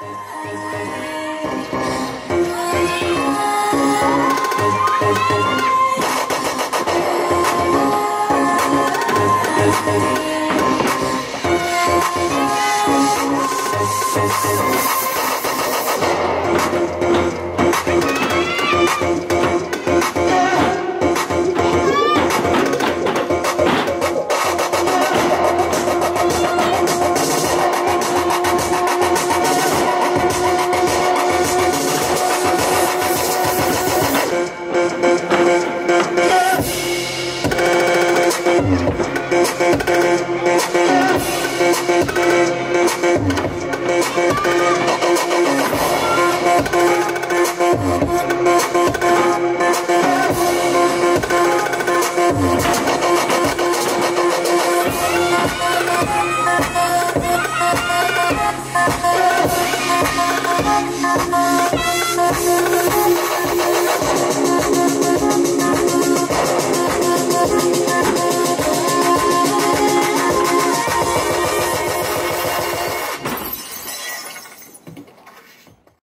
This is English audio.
Thank Thank you.